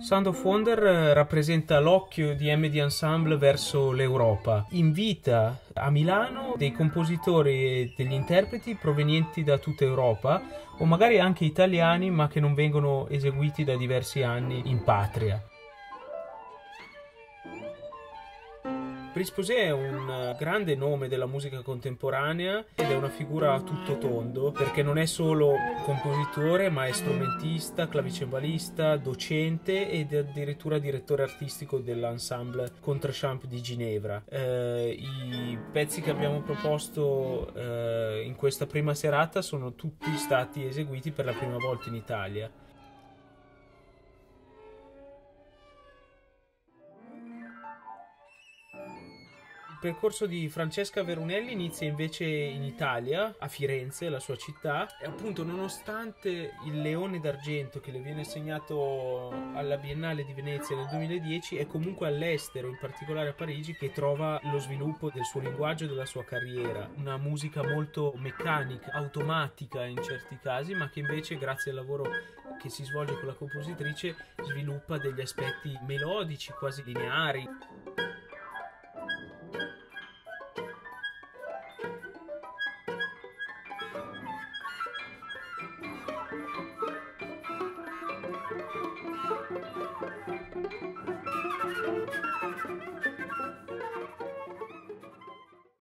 Sound of Wonder rappresenta l'occhio di MD Ensemble verso l'Europa. Invita a Milano dei compositori e degli interpreti provenienti da tutta Europa o magari anche italiani ma che non vengono eseguiti da diversi anni in patria. Prisposé è un eh, grande nome della musica contemporanea ed è una figura a tutto tondo perché non è solo compositore ma è strumentista, clavicembalista, docente ed addirittura direttore artistico dell'ensemble Contrechamp di Ginevra. Eh, I pezzi che abbiamo proposto eh, in questa prima serata sono tutti stati eseguiti per la prima volta in Italia. Percorso di Francesca Verunelli inizia invece in Italia, a Firenze, la sua città, e appunto nonostante il leone d'argento che le viene assegnato alla Biennale di Venezia nel 2010, è comunque all'estero, in particolare a Parigi, che trova lo sviluppo del suo linguaggio e della sua carriera. Una musica molto meccanica, automatica in certi casi, ma che invece grazie al lavoro che si svolge con la compositrice sviluppa degli aspetti melodici, quasi lineari.